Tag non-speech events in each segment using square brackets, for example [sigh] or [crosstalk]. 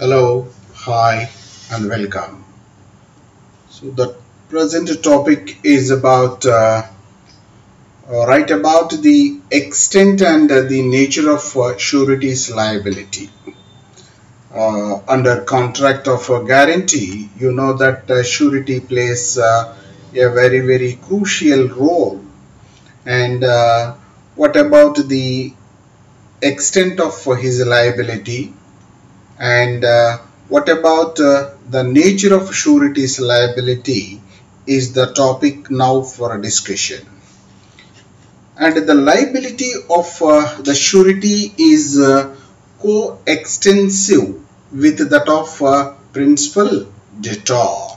Hello, hi, and welcome. So the present topic is about uh, uh, right about the extent and uh, the nature of uh, surety's liability. Uh, under contract of a guarantee, you know that uh, surety plays uh, a very very crucial role. And uh, what about the extent of his liability? And uh, what about uh, the nature of surety's liability is the topic now for a discussion. And the liability of uh, the surety is uh, coextensive with that of uh, principal debtor.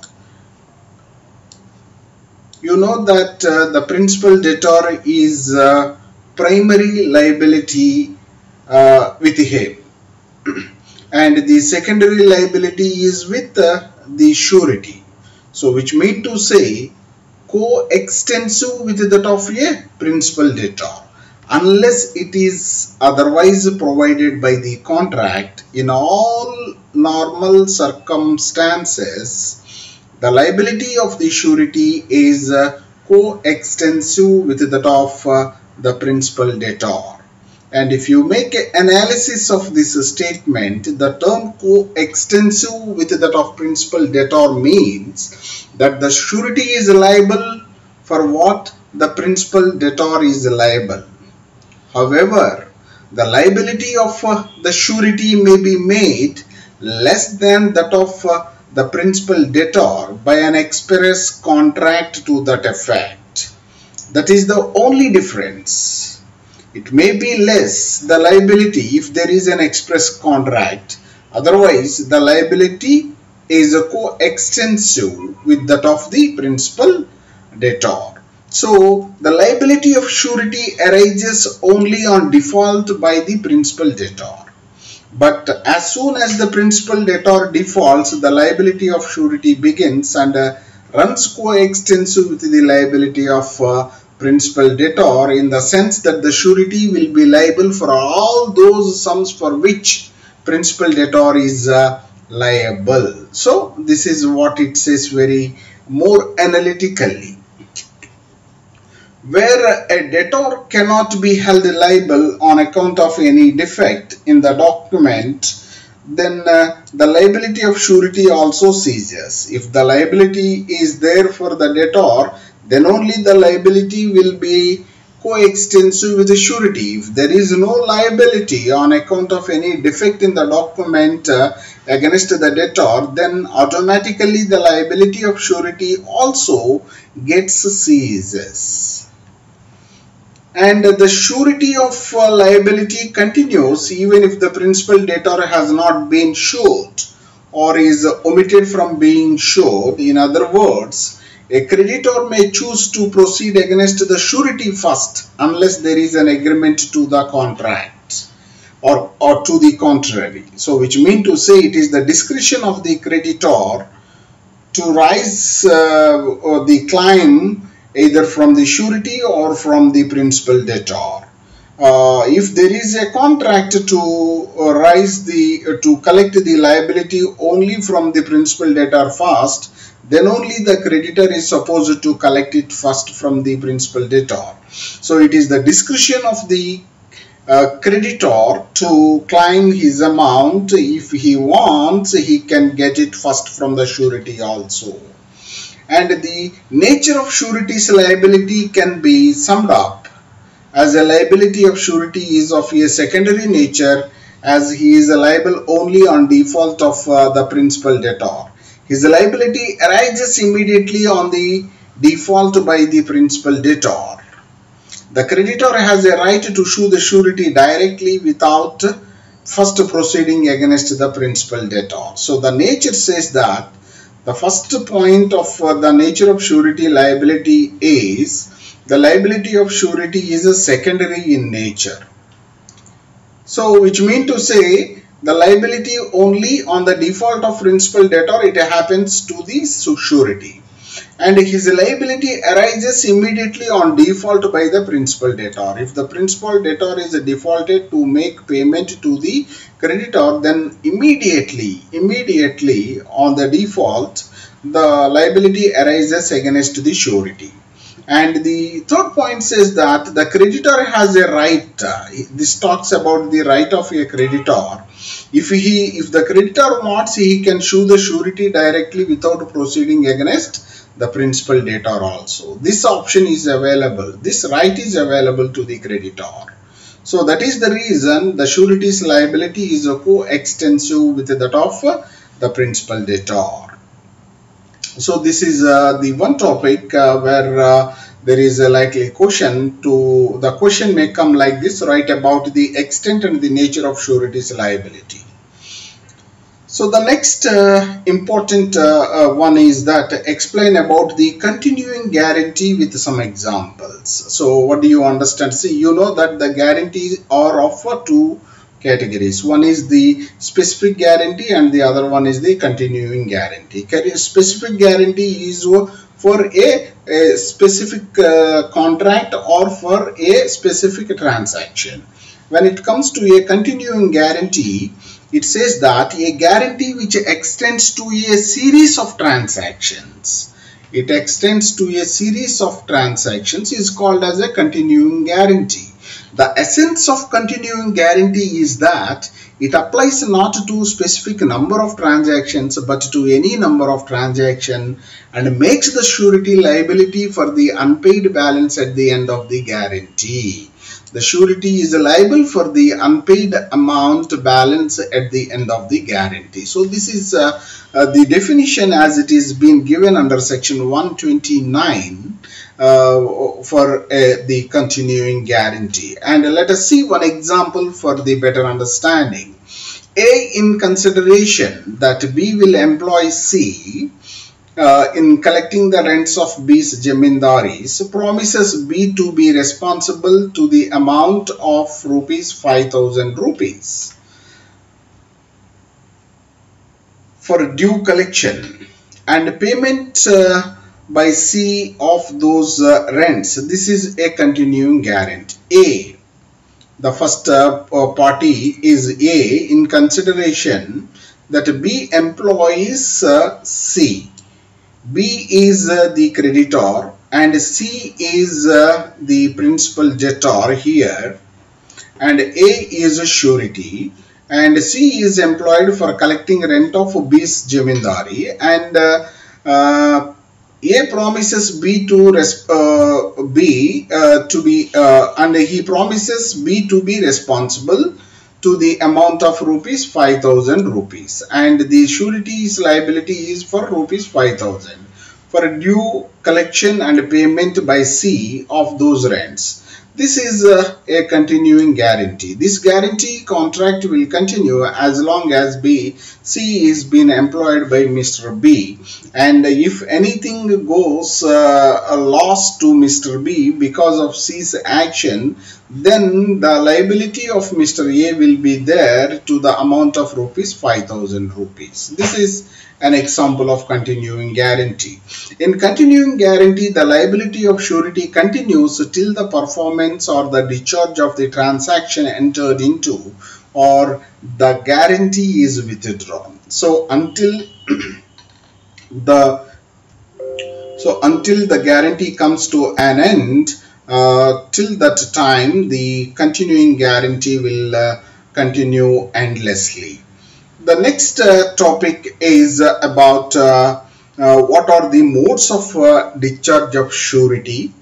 You know that uh, the principal debtor is uh, primary liability uh, with him [clears throat] and the secondary liability is with uh, the surety. So which mean to say coextensive with that of a principal debtor unless it is otherwise provided by the contract in all normal circumstances the liability of the surety is uh, coextensive with that of uh, the principal debtor and if you make an analysis of this statement, the term coextensive with that of principal debtor means that the surety is liable for what the principal debtor is liable. However, the liability of uh, the surety may be made less than that of uh, the principal debtor by an express contract to that effect. That is the only difference. It may be less the liability if there is an express contract. Otherwise, the liability is coextensive with that of the principal debtor. So, the liability of surety arises only on default by the principal debtor. But as soon as the principal debtor defaults, the liability of surety begins and uh, runs coextensive with the liability of uh, principal debtor in the sense that the surety will be liable for all those sums for which principal debtor is uh, liable. So this is what it says very more analytically. Where a debtor cannot be held liable on account of any defect in the document, then uh, the liability of surety also ceases. If the liability is there for the debtor, then only the liability will be coextensive with the surety. If there is no liability on account of any defect in the document uh, against the debtor, then automatically the liability of surety also gets ceases. And the surety of uh, liability continues even if the principal debtor has not been showed or is omitted from being showed. In other words, a creditor may choose to proceed against the surety first unless there is an agreement to the contract or, or to the contrary. So which mean to say it is the discretion of the creditor to rise uh, the claim either from the surety or from the principal debtor. Uh, if there is a contract to uh, the uh, to collect the liability only from the principal debtor first then only the creditor is supposed to collect it first from the principal debtor. So it is the discretion of the uh, creditor to claim his amount. If he wants, he can get it first from the surety also. And the nature of surety's liability can be summed up as a liability of surety is of a secondary nature as he is liable only on default of uh, the principal debtor his liability arises immediately on the default by the principal debtor. The creditor has a right to sue the surety directly without first proceeding against the principal debtor. So the nature says that the first point of uh, the nature of surety liability is the liability of surety is a secondary in nature. So which mean to say the liability only on the default of principal debtor it happens to the surety and his liability arises immediately on default by the principal debtor. If the principal debtor is defaulted to make payment to the creditor then immediately immediately on the default the liability arises against the surety. And the third point says that the creditor has a right. Uh, this talks about the right of a creditor. If he, if the creditor wants, he can sue the surety directly without proceeding against the principal debtor also. This option is available. This right is available to the creditor. So that is the reason the surety's liability is co-extensive with that of the principal debtor so this is uh, the one topic uh, where uh, there is a likely question to the question may come like this write about the extent and the nature of surety's liability. So the next uh, important uh, uh, one is that explain about the continuing guarantee with some examples. So what do you understand? See you know that the guarantees are of two categories. One is the specific guarantee and the other one is the continuing guarantee. Specific guarantee is for a, a specific uh, contract or for a specific transaction. When it comes to a continuing guarantee, it says that a guarantee which extends to a series of transactions. It extends to a series of transactions is called as a continuing guarantee. The essence of continuing guarantee is that it applies not to specific number of transactions but to any number of transaction and makes the surety liability for the unpaid balance at the end of the guarantee. The surety is liable for the unpaid amount balance at the end of the guarantee. So this is uh, uh, the definition as it is being given under section 129 uh, for uh, the continuing guarantee. And let us see one example for the better understanding. A in consideration that B will employ C uh, in collecting the rents of B's Jamindaris promises B to be responsible to the amount of rupees 5000 rupees for due collection and payment uh, by C of those uh, rents. This is a continuing guarantee. A, the first uh, uh, party is A in consideration that B employs uh, C. B is uh, the creditor and C is uh, the principal debtor here and A is a surety and C is employed for collecting rent of B's jemindari and a promises B to uh, B uh, to be uh, and he promises B to be responsible to the amount of rupees 5000 rupees and the surety's liability is for rupees 5000 for a due collection and payment by C of those rents. This is uh, a continuing guarantee. This guarantee contract will continue as long as B, C is being employed by Mr. B and if anything goes uh, lost to Mr. B because of C's action then the liability of Mr. A will be there to the amount of rupees 5000 rupees. This is an example of continuing guarantee. In continuing guarantee, the liability of surety continues till the performance or the discharge of the transaction entered into or the guarantee is withdrawn. So until [clears throat] the so until the guarantee comes to an end, uh, till that time the continuing guarantee will uh, continue endlessly the next uh, topic is uh, about uh, uh, what are the modes of uh, discharge of surety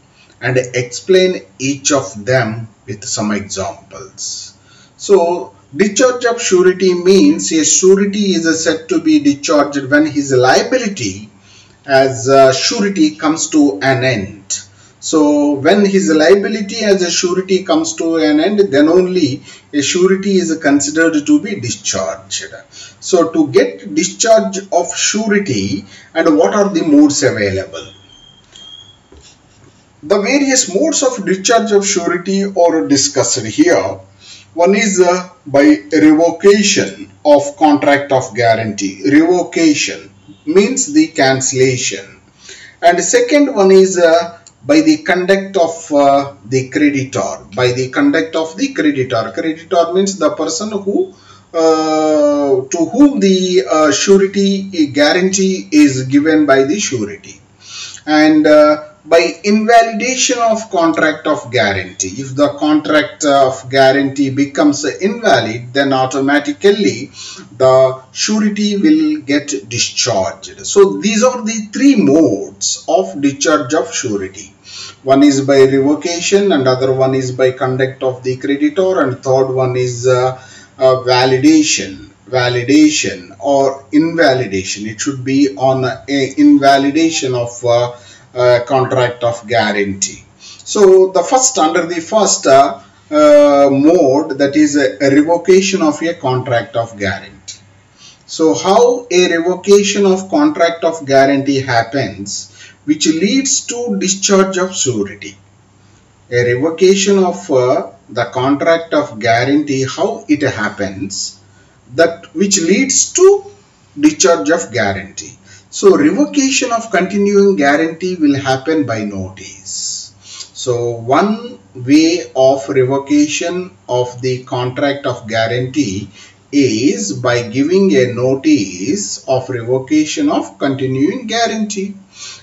and explain each of them with some examples. So discharge of surety means a surety is said to be discharged when his liability as surety comes to an end. So when his liability as a surety comes to an end, then only a surety is considered to be discharged. So to get discharge of surety and what are the modes available? The various modes of discharge of surety are discussed here. One is uh, by revocation of contract of guarantee. Revocation means the cancellation and second one is uh, by the conduct of uh, the creditor by the conduct of the creditor. Creditor means the person who uh, to whom the uh, surety guarantee is given by the surety. And uh, by invalidation of contract of guarantee. If the contract of guarantee becomes invalid, then automatically the surety will get discharged. So these are the three modes of discharge of surety. One is by revocation and other one is by conduct of the creditor and third one is uh, uh, validation validation or invalidation it should be on a invalidation of uh, uh, contract of guarantee. So the first under the first uh, uh, mode that is a, a revocation of a contract of guarantee. So how a revocation of contract of guarantee happens which leads to discharge of surety. A revocation of uh, the contract of guarantee how it happens that which leads to discharge of guarantee. So revocation of continuing guarantee will happen by notice. So one way of revocation of the contract of guarantee is by giving a notice of revocation of continuing guarantee.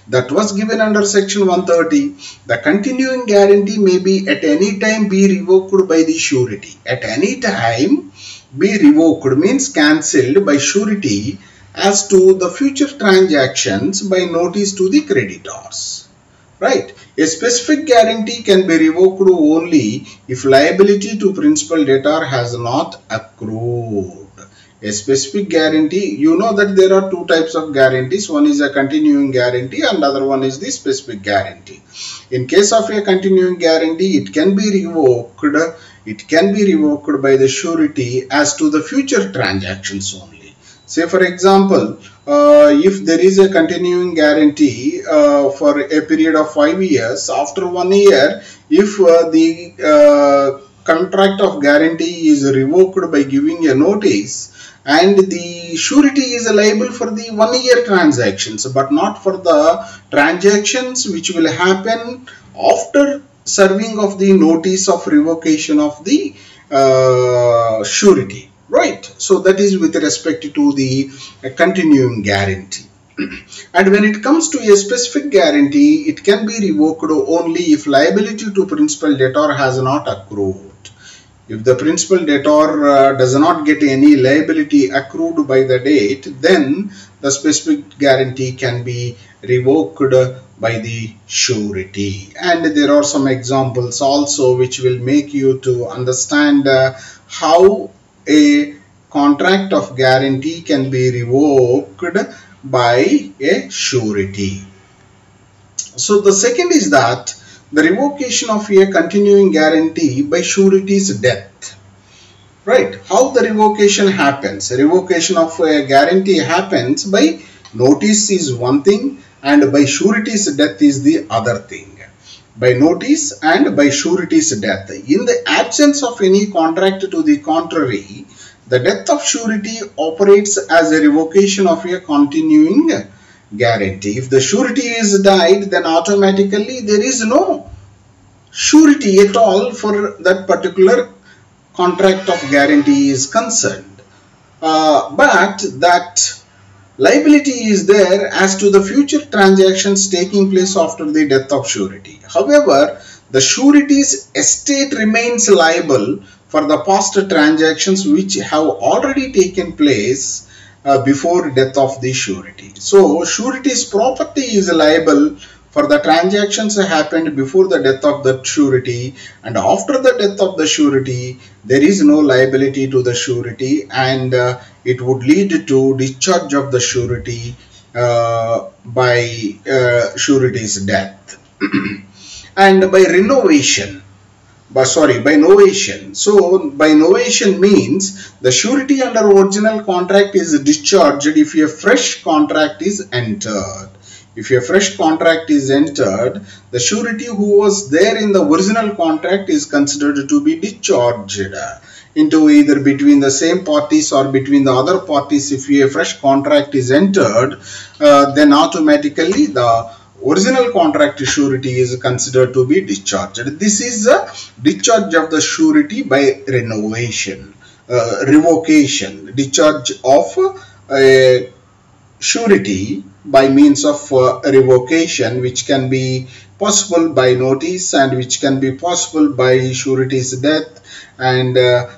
That was given under section 130 the continuing guarantee may be at any time be revoked by the surety. At any time be revoked means cancelled by surety as to the future transactions by notice to the creditors. Right. A specific guarantee can be revoked only if liability to principal debtor has not accrued. A specific guarantee, you know that there are two types of guarantees. One is a continuing guarantee and other one is the specific guarantee. In case of a continuing guarantee, it can be revoked. It can be revoked by the surety as to the future transactions only. Say for example, uh, if there is a continuing guarantee uh, for a period of 5 years, after 1 year, if uh, the uh, contract of guarantee is revoked by giving a notice and the surety is liable for the 1 year transactions but not for the transactions which will happen after serving of the notice of revocation of the uh, surety right. So that is with respect to the continuing guarantee. [clears throat] And when it comes to a specific guarantee it can be revoked only if liability to principal debtor has not accrued. If the principal debtor uh, does not get any liability accrued by the date then the specific guarantee can be revoked by the surety. And there are some examples also which will make you to understand uh, how a contract of guarantee can be revoked by a surety. So the second is that the revocation of a continuing guarantee by surety's death. Right. How the revocation happens? Revocation of a guarantee happens by notice is one thing and by surety's death is the other thing by notice and by surety's death. In the absence of any contract to the contrary, the death of surety operates as a revocation of a continuing guarantee. If the surety is died, then automatically there is no surety at all for that particular contract of guarantee is concerned. Uh, but that Liability is there as to the future transactions taking place after the death of surety. However, the surety's estate remains liable for the past transactions which have already taken place uh, before death of the surety. So, surety's property is liable for the transactions happened before the death of the surety and after the death of the surety there is no liability to the surety and uh, it would lead to discharge of the surety uh, by uh, surety's death. [clears throat] And by renovation by sorry by novation. So by novation means the surety under original contract is discharged if a fresh contract is entered. If a fresh contract is entered the surety who was there in the original contract is considered to be discharged into either between the same parties or between the other parties if a fresh contract is entered uh, then automatically the original contract surety is considered to be discharged. This is a discharge of the surety by renovation, uh, revocation, discharge of a surety by means of uh, revocation which can be possible by notice and which can be possible by surety's death and uh,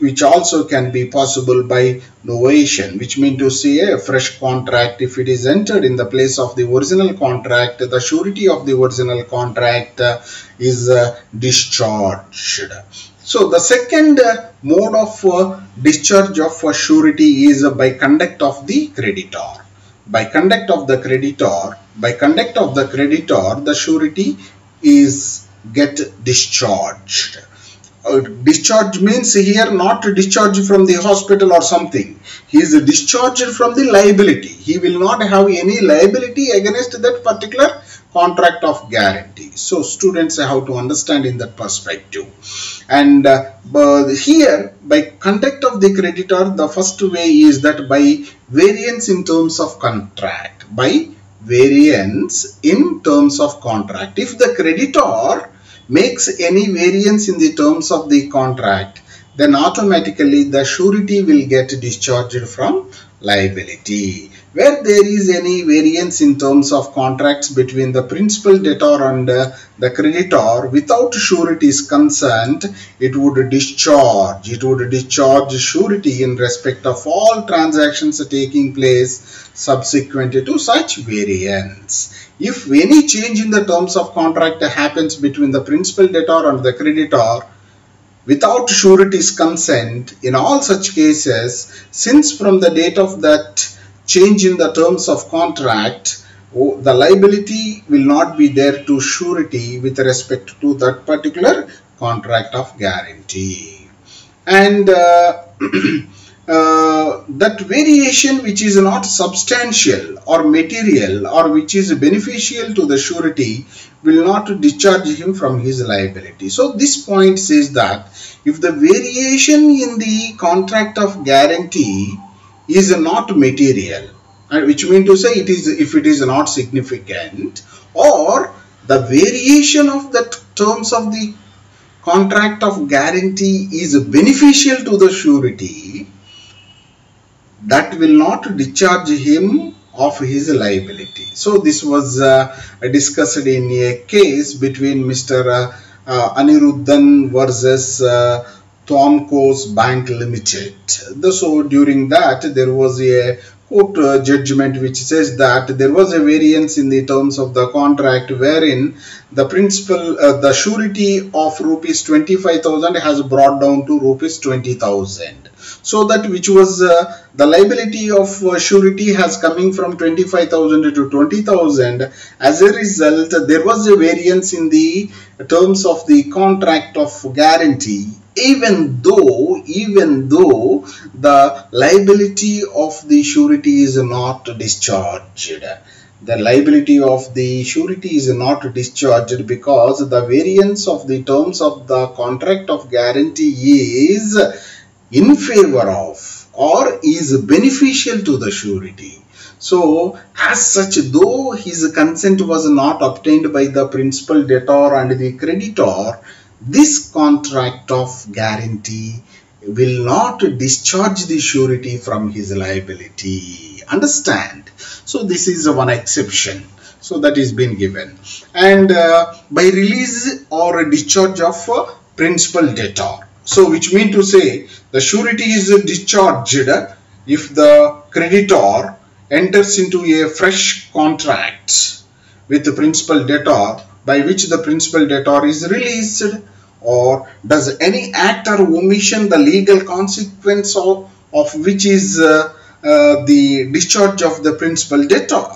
which also can be possible by novation which means to say a fresh contract if it is entered in the place of the original contract the surety of the original contract uh, is uh, discharged. So the second uh, mode of uh, discharge of surety is by conduct of the creditor. By conduct of the creditor by conduct of the creditor the surety is get discharged uh, discharge means here not discharge from the hospital or something. He is discharged from the liability. He will not have any liability against that particular contract of guarantee. So students have to understand in that perspective. And uh, here by conduct of the creditor the first way is that by variance in terms of contract. By variance in terms of contract. If the creditor makes any variance in the terms of the contract, then automatically the surety will get discharged from liability. Where there is any variance in terms of contracts between the principal debtor and uh, the creditor without surety's consent, it would discharge. It would discharge surety in respect of all transactions taking place subsequent to such variance. If any change in the terms of contract happens between the principal debtor and the creditor without surety's consent, in all such cases, since from the date of that change in the terms of contract, the liability will not be there to surety with respect to that particular contract of guarantee. And uh, [clears throat] uh, that variation which is not substantial or material or which is beneficial to the surety will not discharge him from his liability. So this point says that if the variation in the contract of guarantee is not material which means to say it is if it is not significant or the variation of the terms of the contract of guarantee is beneficial to the surety that will not discharge him of his liability. So this was uh, discussed in a case between Mr. Uh, uh, Anirudhan versus uh, Thomco's Bank Limited. So during that there was a court uh, judgment which says that there was a variance in the terms of the contract wherein the principal, uh, the surety of rupees 25,000 has brought down to rupees 20,000 so that which was uh, the liability of uh, surety has coming from 25,000 to 20,000 as a result there was a variance in the terms of the contract of guarantee even though even though the liability of the surety is not discharged the liability of the surety is not discharged because the variance of the terms of the contract of guarantee is in favor of or is beneficial to the surety. So, as such, though his consent was not obtained by the principal debtor and the creditor, this contract of guarantee will not discharge the surety from his liability. Understand? So, this is one exception. So, that is been given. And uh, by release or discharge of uh, principal debtor so which mean to say the surety is discharged if the creditor enters into a fresh contract with the principal debtor by which the principal debtor is released or does any act or omission the legal consequence of, of which is uh, uh, the discharge of the principal debtor.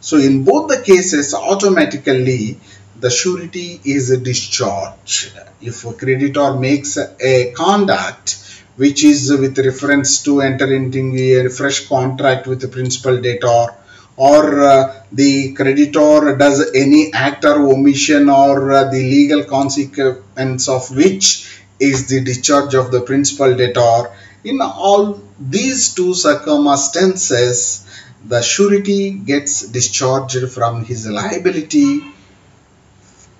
So in both the cases automatically the surety is discharged. If a creditor makes a conduct which is with reference to entering a fresh contract with the principal debtor or uh, the creditor does any act or omission or uh, the legal consequence of which is the discharge of the principal debtor. In all these two circumstances, the surety gets discharged from his liability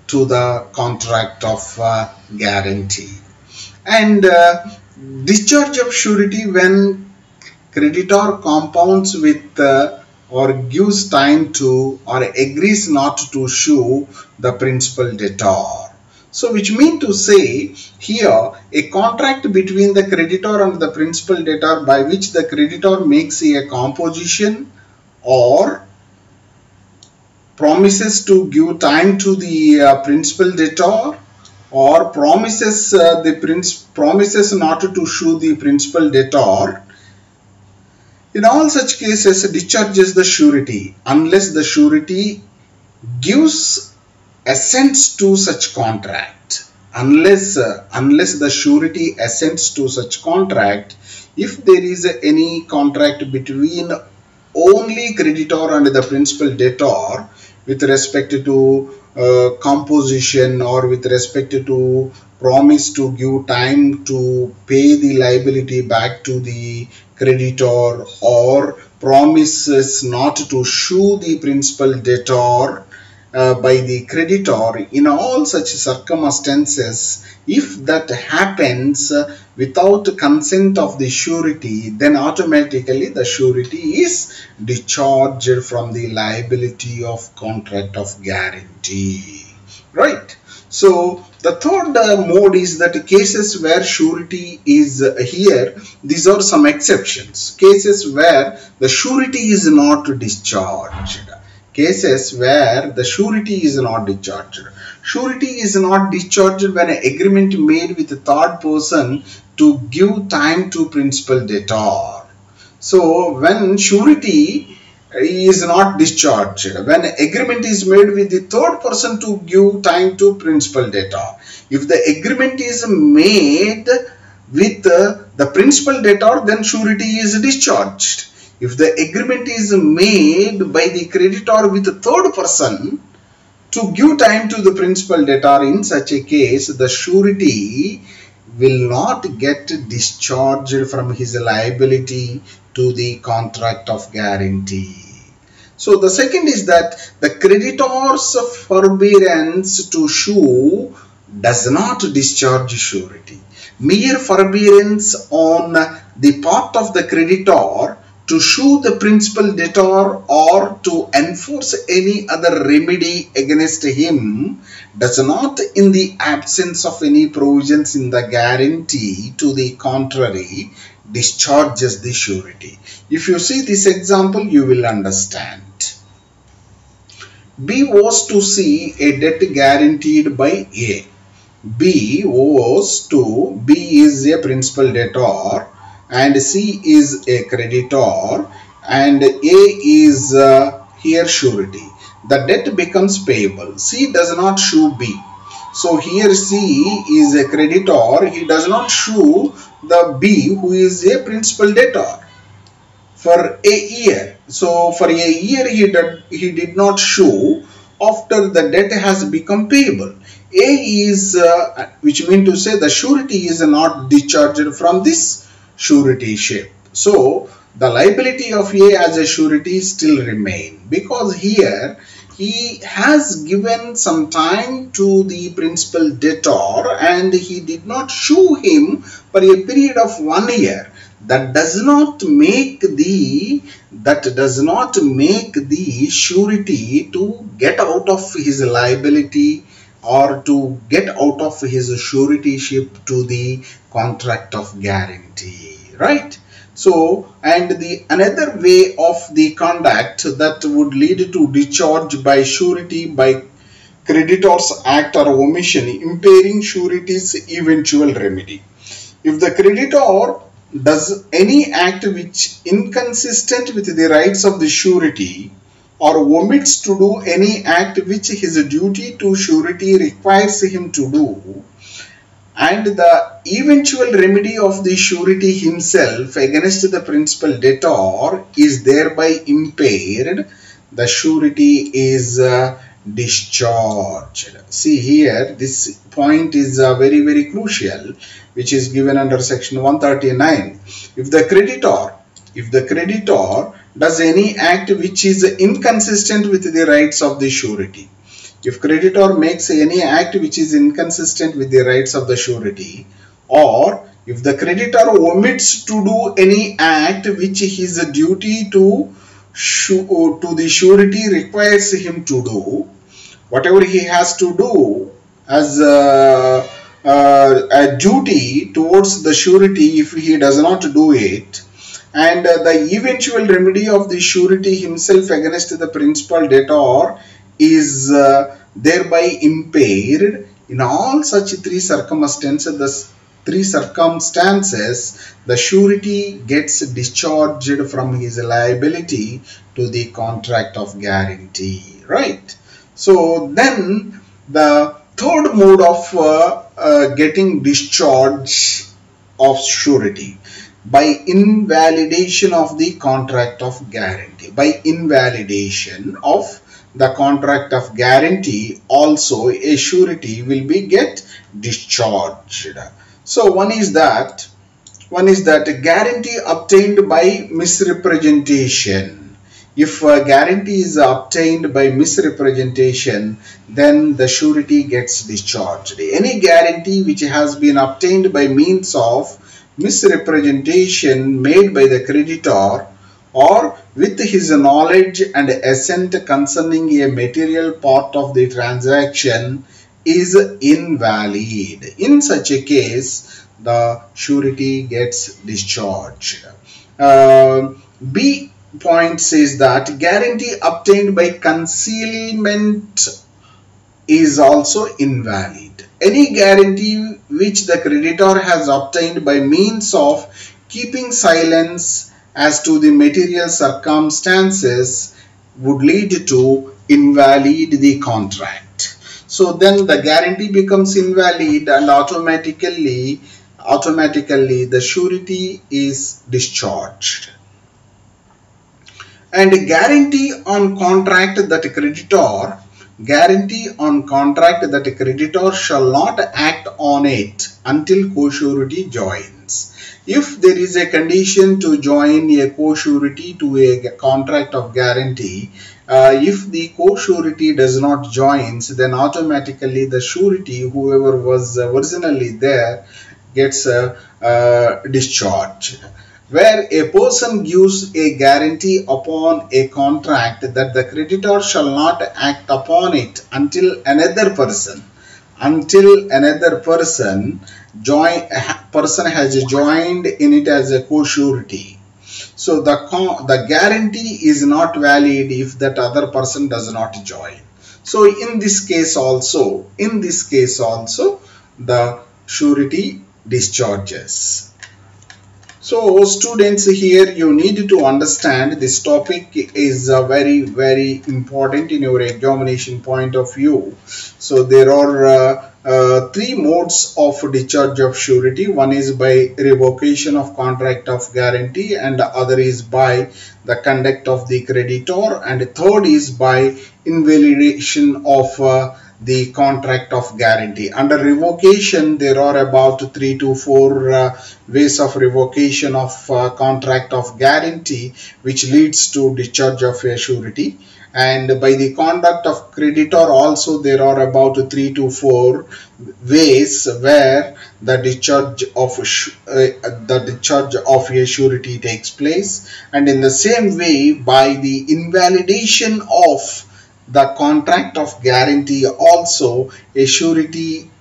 to the contract of uh, guarantee. And uh, discharge of surety when creditor compounds with uh, or gives time to or agrees not to sue the principal debtor. So which mean to say here a contract between the creditor and the principal debtor by which the creditor makes a composition or promises to give time to the uh, principal debtor or promises uh, the prince promises not to sue the principal debtor in all such cases discharges the surety unless the surety gives assents to such contract. Unless uh, unless the surety assents to such contract if there is any contract between only creditor and the principal debtor with respect to uh, composition or with respect to promise to give time to pay the liability back to the creditor or promises not to sue the principal debtor uh, by the creditor in all such circumstances. If that happens uh, without consent of the surety then automatically the surety is discharged from the liability of contract of guarantee. Right? So the third uh, mode is that cases where surety is uh, here, these are some exceptions. Cases where the surety is not discharged cases where the surety is not discharged. Surety is not discharged when an agreement made with a third person to give time to principal debtor. So when surety is not discharged, when agreement is made with the third person to give time to principal debtor, if the agreement is made with uh, the principal debtor, then surety is discharged. If the agreement is made by the creditor with the third person to give time to the principal debtor in such a case, the surety will not get discharged from his liability to the contract of guarantee. So the second is that the creditor's forbearance to sue does not discharge surety. Mere forbearance on the part of the creditor to sue the principal debtor or to enforce any other remedy against him does not in the absence of any provisions in the guarantee to the contrary discharges the surety. If you see this example you will understand. B was to see a debt guaranteed by A. B was to B is a principal debtor and C is a creditor and A is uh, here surety. The debt becomes payable. C does not sue B. So here C is a creditor. He does not show the B who is a principal debtor for a year. So for a year he did, he did not show after the debt has become payable. A is uh, which mean to say the surety is not discharged from this surety ship. So the liability of A as a surety still remain because here he has given some time to the principal debtor and he did not sue him for a period of one year. That does not make the that does not make the surety to get out of his liability or to get out of his suretyship to the contract of guarantee right so and the another way of the conduct that would lead to discharge by surety by creditors act or omission impairing surety's eventual remedy. If the creditor does any act which inconsistent with the rights of the surety or omits to do any act which his duty to surety requires him to do and the eventual remedy of the surety himself against the principal debtor is thereby impaired the surety is uh, discharged see here this point is uh, very very crucial which is given under section 139 if the creditor if the creditor does any act which is inconsistent with the rights of the surety. If creditor makes any act which is inconsistent with the rights of the surety or if the creditor omits to do any act which his duty to to the surety requires him to do, whatever he has to do as a, a, a duty towards the surety if he does not do it, and uh, the eventual remedy of the surety himself against the principal debtor is uh, thereby impaired in all such three circumstances the three circumstances the surety gets discharged from his liability to the contract of guarantee right so then the third mode of uh, uh, getting discharge of surety by invalidation of the contract of guarantee. By invalidation of the contract of guarantee also a surety will be get discharged. So one is that one is that a guarantee obtained by misrepresentation. If a guarantee is obtained by misrepresentation, then the surety gets discharged. Any guarantee which has been obtained by means of misrepresentation made by the creditor or with his knowledge and assent concerning a material part of the transaction is invalid. In such a case, the surety gets discharged. Uh, B point says that guarantee obtained by concealment is also invalid. Any guarantee which the creditor has obtained by means of keeping silence as to the material circumstances would lead to invalid the contract. So then the guarantee becomes invalid and automatically automatically the surety is discharged. And guarantee on contract that a creditor guarantee on contract that a creditor shall not act on it until co-surety joins. If there is a condition to join a co-surety to a contract of guarantee, uh, if the co-surety does not joins, then automatically the surety, whoever was originally there, gets uh, uh, discharged. Where a person gives a guarantee upon a contract that the creditor shall not act upon it until another person until another person join person has joined in it as a co-surety so the the guarantee is not valid if that other person does not join. So in this case also in this case also the surety discharges. So students here you need to understand this topic is uh, very very important in your examination point of view. So there are uh, uh, three modes of discharge of surety. One is by revocation of contract of guarantee and the other is by the conduct of the creditor and third is by invalidation of uh, the contract of guarantee. Under revocation, there are about three to four uh, ways of revocation of uh, contract of guarantee, which leads to discharge of surety. And by the conduct of creditor also there are about three to four ways where the discharge of uh, the discharge of a surety takes place. And in the same way, by the invalidation of the contract of guarantee also a surety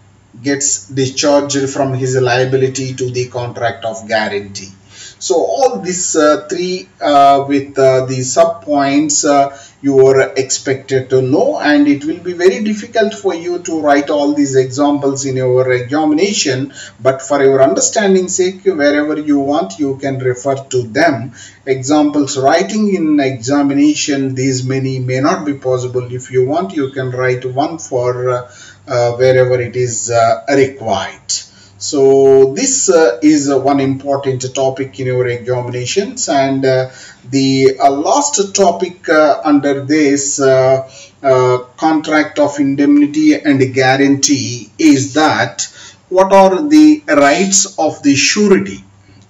gets discharged from his liability to the contract of guarantee. So all these uh, three uh, with uh, the sub points uh, you are expected to know and it will be very difficult for you to write all these examples in your examination. But for your understanding sake wherever you want you can refer to them. Examples writing in examination these many may not be possible. If you want you can write one for uh, uh, wherever it is uh, required so this uh, is uh, one important topic in your examinations and uh, the uh, last topic uh, under this uh, contract of indemnity and guarantee is that what are the rights of the surety?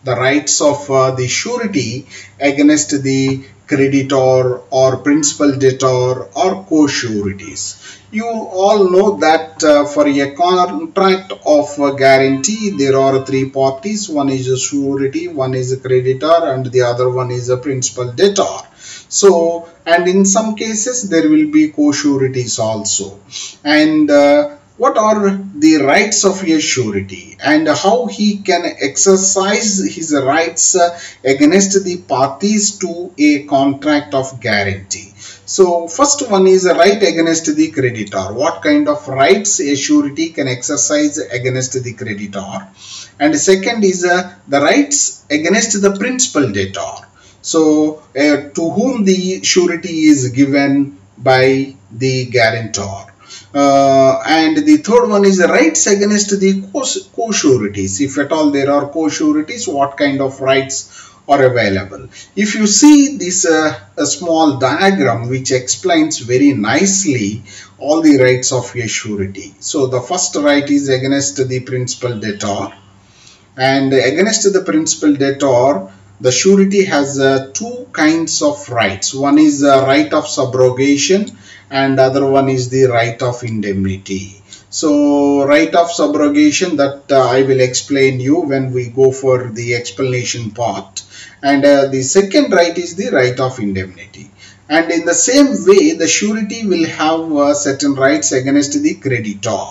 The rights of the surety against the creditor or principal debtor or co-sureties. You all know that uh, for a contract of a guarantee there are three parties. One is a surety, one is a creditor and the other one is a principal debtor. So and in some cases there will be co-sureties also and uh, what are the rights of a surety and how he can exercise his rights against the parties to a contract of guarantee. So first one is a right against the creditor. What kind of rights a surety can exercise against the creditor. And second is uh, the rights against the principal debtor. So uh, to whom the surety is given by the guarantor. Uh, and the third one is the rights against the co-sureties. If at all there are co-sureties, what kind of rights are available. If you see this uh, a small diagram which explains very nicely all the rights of a surety. So the first right is against the principal debtor and against the principal debtor the surety has uh, two kinds of rights. One is the right of subrogation and other one is the right of indemnity. So right of subrogation that uh, I will explain you when we go for the explanation part and uh, the second right is the right of indemnity and in the same way the surety will have uh, certain rights against the creditor.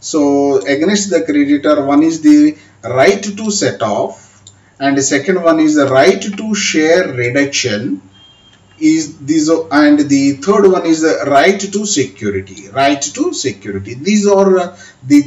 So against the creditor one is the right to set off and the second one is the right to share reduction is this and the third one is the right to security right to security. These are uh, the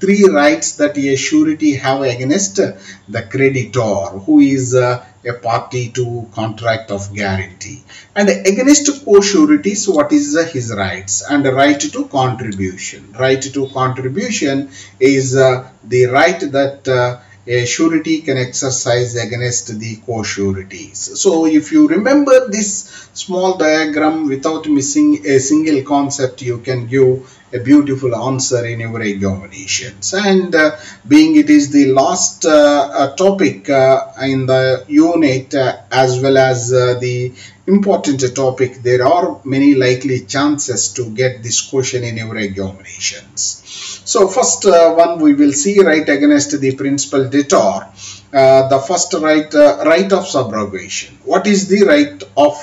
three rights that a surety have against the creditor who is uh, a party to contract of guarantee. And against co-sureties what is his rights? And right to contribution. Right to contribution is uh, the right that uh, a surety can exercise against the co-sureties. So if you remember this small diagram without missing a single concept, you can give a beautiful answer in your examinations. And uh, being it is the last uh, uh, topic uh, in the unit uh, as well as uh, the important topic, there are many likely chances to get this question in your examinations. So first one we will see right against the principal debtor. The first right right of subrogation. What is the right of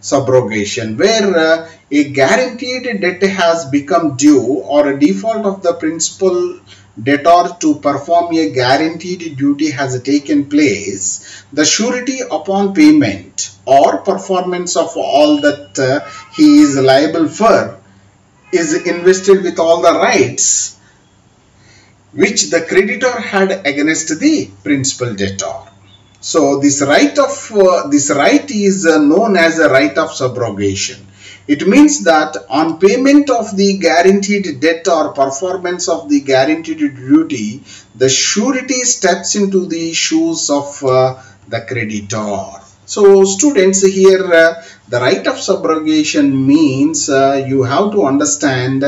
subrogation? Where a guaranteed debt has become due or a default of the principal debtor to perform a guaranteed duty has taken place, the surety upon payment or performance of all that uh, he is liable for is invested with all the rights which the creditor had against the principal debtor. So this right of uh, this right is uh, known as a right of subrogation. It means that on payment of the guaranteed debt or performance of the guaranteed duty, the surety steps into the shoes of uh, the creditor. So students here uh, the right of subrogation means uh, you have to understand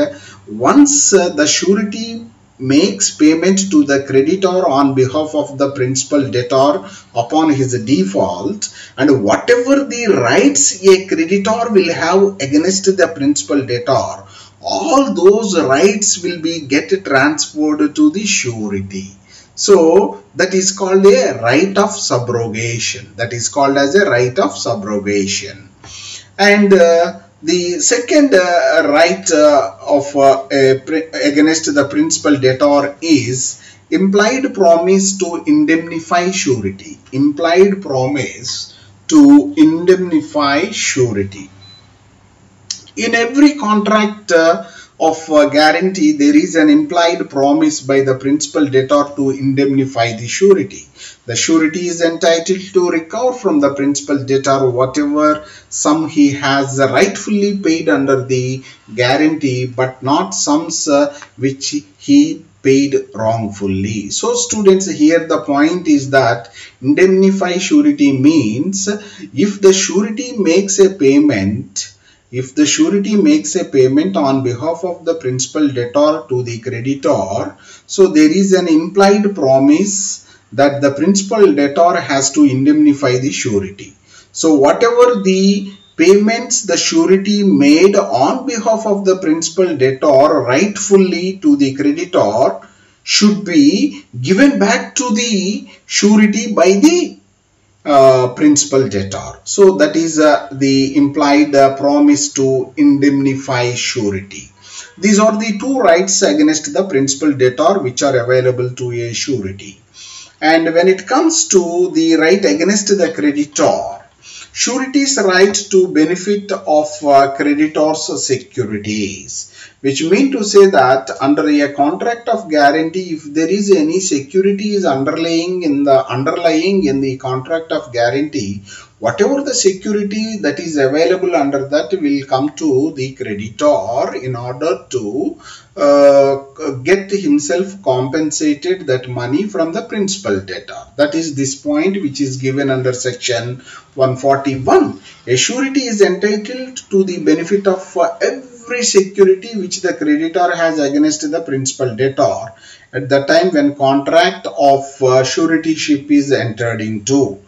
once uh, the surety makes payment to the creditor on behalf of the principal debtor upon his default and whatever the rights a creditor will have against the principal debtor all those rights will be get transferred to the surety. So that is called a right of subrogation. That is called as a right of subrogation. And uh, the second uh, right uh, of uh, against the principal debtor is implied promise to indemnify surety. Implied promise to indemnify surety. In every contract uh, of uh, guarantee, there is an implied promise by the principal debtor to indemnify the surety. The surety is entitled to recover from the principal debtor whatever sum he has rightfully paid under the guarantee but not sums uh, which he paid wrongfully. So students here the point is that indemnify surety means if the surety makes a payment if the surety makes a payment on behalf of the principal debtor to the creditor, so there is an implied promise that the principal debtor has to indemnify the surety. So whatever the payments the surety made on behalf of the principal debtor rightfully to the creditor should be given back to the surety by the uh, principal debtor. So that is uh, the implied uh, promise to indemnify surety. These are the two rights against the principal debtor which are available to a surety. And when it comes to the right against the creditor, surety's right to benefit of uh, creditors' securities, which mean to say that under a contract of guarantee, if there is any security is underlying in the underlying in the contract of guarantee, whatever the security that is available under that will come to the creditor in order to uh, get himself compensated that money from the principal debtor. That is this point which is given under section 141. A surety is entitled to the benefit of uh, every security which the creditor has against the principal debtor at the time when contract of uh, suretyship is entered into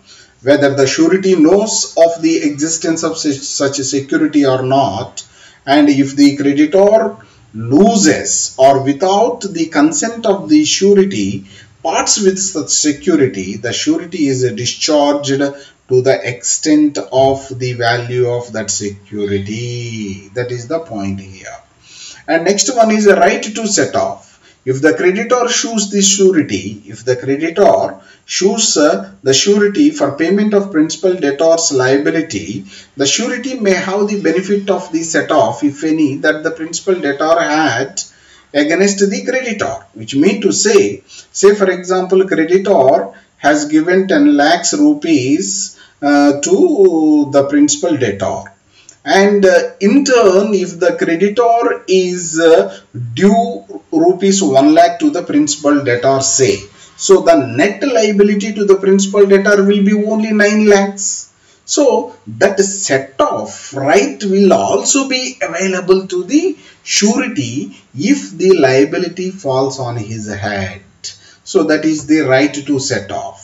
whether the surety knows of the existence of such a security or not and if the creditor loses or without the consent of the surety parts with such security the surety is discharged to the extent of the value of that security. That is the point here. And next one is the right to set off if the creditor sues the surety, if the creditor sues uh, the surety for payment of principal debtor's liability, the surety may have the benefit of the set-off, if any, that the principal debtor had against the creditor, which means to say, say for example, creditor has given 10 lakhs rupees uh, to the principal debtor and uh, in turn if the creditor is uh, due rupees 1 lakh to the principal debtor say so the net liability to the principal debtor will be only 9 lakhs. So that set off right will also be available to the surety if the liability falls on his head. So that is the right to set off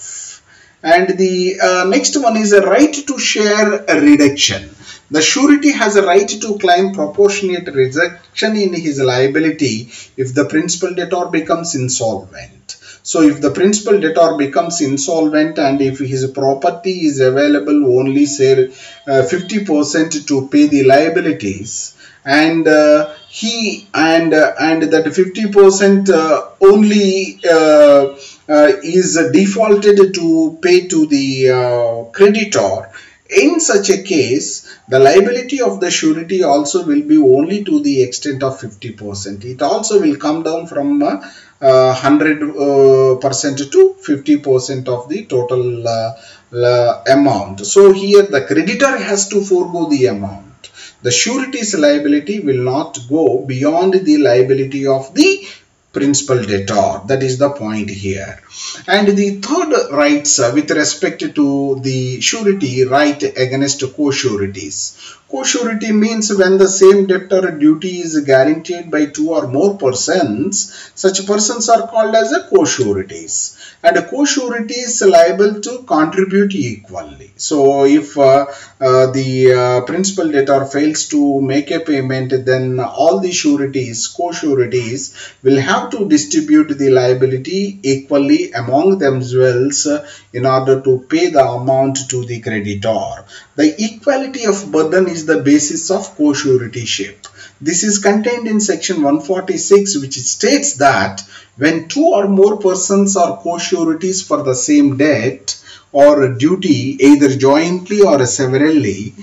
and the uh, next one is a right to share a reduction the surety has a right to claim proportionate reduction in his liability if the principal debtor becomes insolvent. So if the principal debtor becomes insolvent and if his property is available only say 50% uh, to pay the liabilities and uh, he and uh, and that 50% uh, only uh, is defaulted to pay to the creditor in such a case, the liability of the surety also will be only to the extent of 50%. It also will come down from uh, 100% uh, to 50% of the total uh, amount. So here the creditor has to forego the amount. The surety's liability will not go beyond the liability of the principal debtor. That is the point here. And the third rights uh, with respect to the surety right against co-sureties. Co-surety means when the same debtor duty is guaranteed by two or more persons, such persons are called as co-sureties. And co-surety is liable to contribute equally. So if uh, uh, the uh, principal debtor fails to make a payment, then all the sureties, co-sureties will have to distribute the liability equally among themselves in order to pay the amount to the creditor. The equality of burden is the basis of co-suretyship. This is contained in section 146 which states that when two or more persons are co-sureties for the same debt or duty either jointly or severally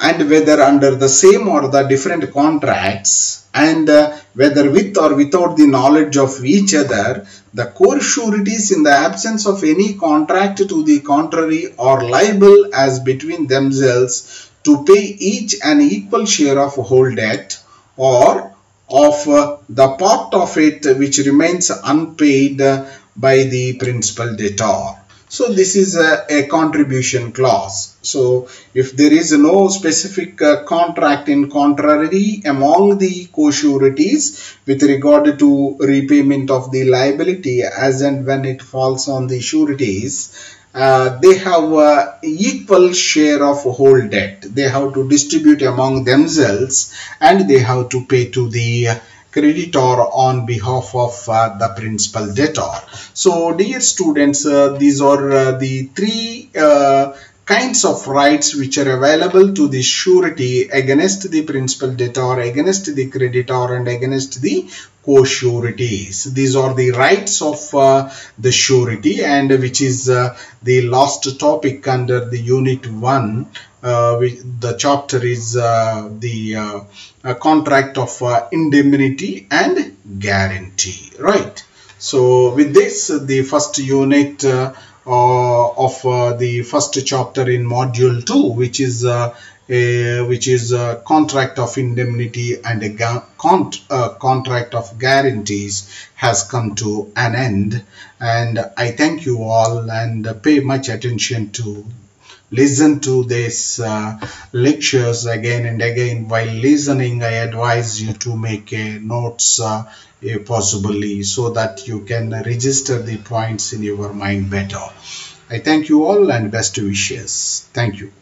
and whether under the same or the different contracts and uh, whether with or without the knowledge of each other, the co-sureties in the absence of any contract to the contrary are liable as between themselves to pay each an equal share of whole debt or of uh, the part of it which remains unpaid uh, by the principal debtor. So this is a, a, contribution clause. So if there is no specific uh, contract in contrary among the co-sureties with regard to repayment of the liability as and when it falls on the sureties uh, they have uh, equal share of whole debt. They have to distribute among themselves and they have to pay to the creditor on behalf of uh, the principal debtor. So dear students, uh, these are uh, the three kinds of rights which are available to the surety against the principal debtor, against the creditor and against the co-sureties. These are the rights of uh, the surety and which is uh, the last topic under the unit 1. Uh, the chapter is uh, the uh, contract of uh, indemnity and guarantee. Right. So with this the first unit of uh, the first chapter in module 2 which is uh, a, which is a contract of indemnity and a con contract of guarantees has come to an end. And I thank you all and pay much attention to listen to these uh, lectures again and again. While listening I advise you to make a notes uh, possibly so that you can register the points in your mind better. I thank you all and best wishes. Thank you